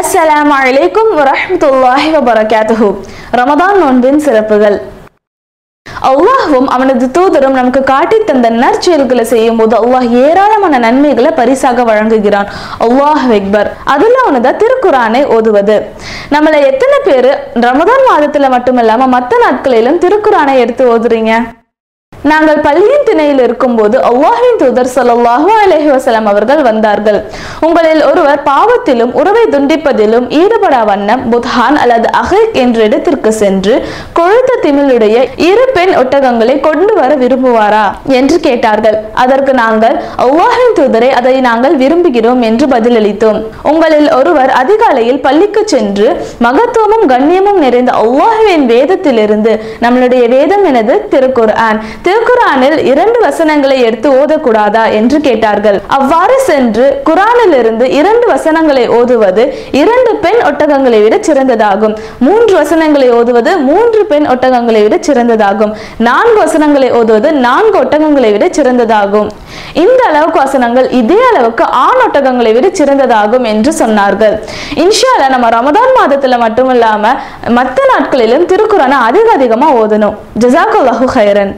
அஸ்ஸலாம் அலைக்கும் வரமத்துல்லாஹி வபரகாத்துஹு ரமதான் நோன்பின் சிறப்புகள். அல்லாஹும் அவனது தூதரும் நமக்கு காட்டி தந்த நற்செயல்களை செய்யும் போது அல்லாஹ் ஏராளமான நன்மைகளை பரிசாக வழங்குகிறான். அல்லாஹ் அக்பர். அதுல ஒண்ணுதான் திருக்குரானை ஓதுவது. நம்மள எத்தனை பேரு ரமதான் மாதத்துல மட்டும் இல்லாம நாட்களிலும் திருக்குரானை எடுத்து ஓதுறீங்க? நாங்கள் பள்ளியின் திணையில் இருக்கும்போது அல்லாஹ்வின் தூதர் ஸல்லல்லாஹு அலஹி வசலம் அவர்கள் வந்தார்கள். உங்களில் ஒருவர் பாவத்திலும் உறவை துண்டிப்பதிலும் ஈடுபடா வண்ணம் புத்ஹான் அல்லது அஹிக் என்ற இடத்திற்கு சென்று கொழுத்த திமிழுடைய இரு பெண் ஒட்டகங்களை கொண்டு வர விரும்புவாரா? என்று கேட்டார்கள். அதற்கு நாங்கள் அவ்வாஹின் தூதரை அதை நாங்கள் விரும்புகிறோம் என்று பதிலளித்தோம். உங்களில் ஒருவர் அதிகாலையில் பள்ளிக்கு சென்று மகத்துவமும் கண்ணியமும் நிறைந்த அவ்வாஹுவின் வேதத்திலிருந்து நம்மளுடைய வேதம் எனது திருக்குர் ஆன் திருக்குறானில் இரண்டு வசனங்களை எடுத்து ஓதக்கூடாதா என்று கேட்டார்கள். அவ்வாறு சென்று குரானில் இருந்து இரண்டு வசனங்களை ஓதுவது இரண்டு பெண் ஒட்டகங்களை விட சிறந்ததாகும். மூன்று வசனங்களை ஓதுவது மூன்று பெண் ஒட்டகங்களை விட சிறந்ததாகும். நான்கு வசனங்களை ஓதுவது நான்கு ஒட்டகங்களை விட சிறந்ததாகும். இந்த அளவுக்கு வசனங்கள் இதே அளவுக்கு ஆண் ஒட்டகங்களை விட சிறந்ததாகும் என்று சொன்னார்கள். இன்ஷால நம்ம ரமதான் மாதத்துல மட்டும் இல்லாம மற்ற நாட்களிலும் திருக்குறானை அதிக அதிகமா ஓதணும். ஜசாக்குல்லாஹு ஹைரன்